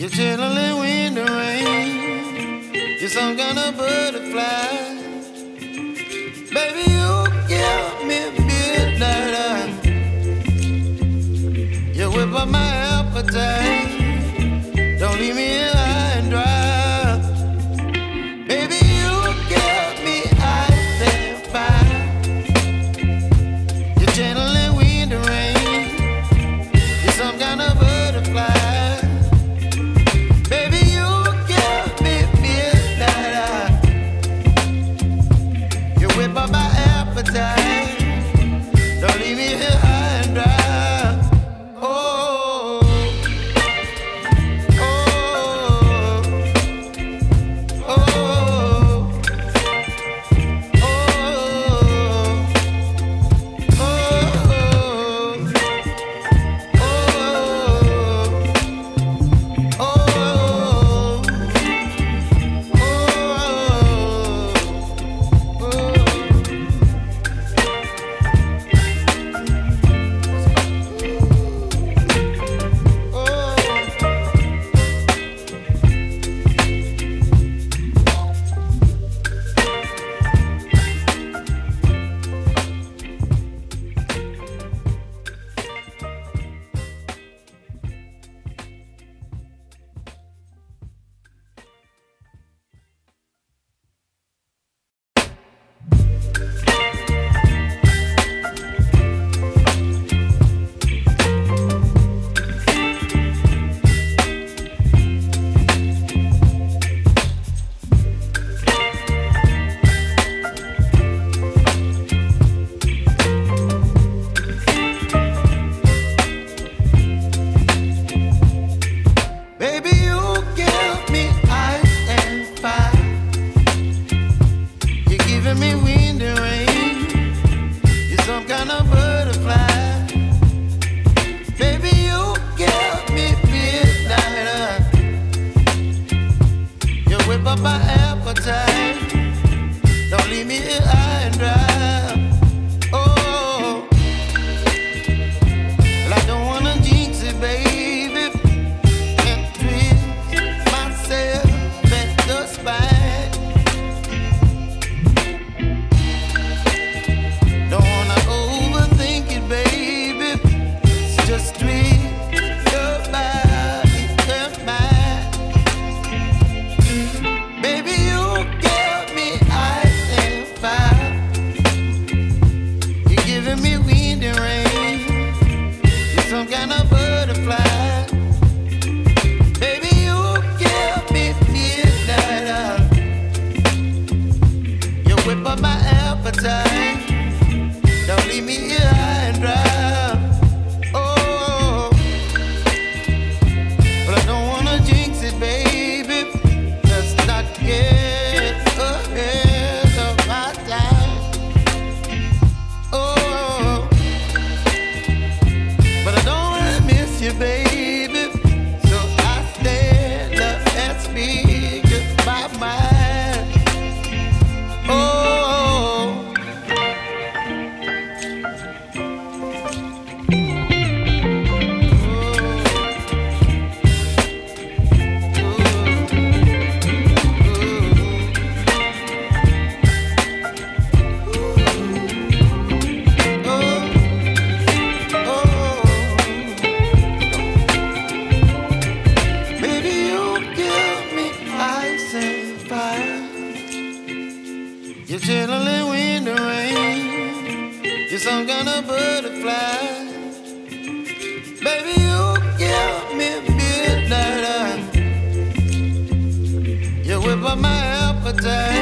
You're chilling when the rain. You're some kind of butterfly. Baby, you give me midnight. You whip up my appetite. rain, wind and rain. You're some kind of butterfly. you, baby. My appetite.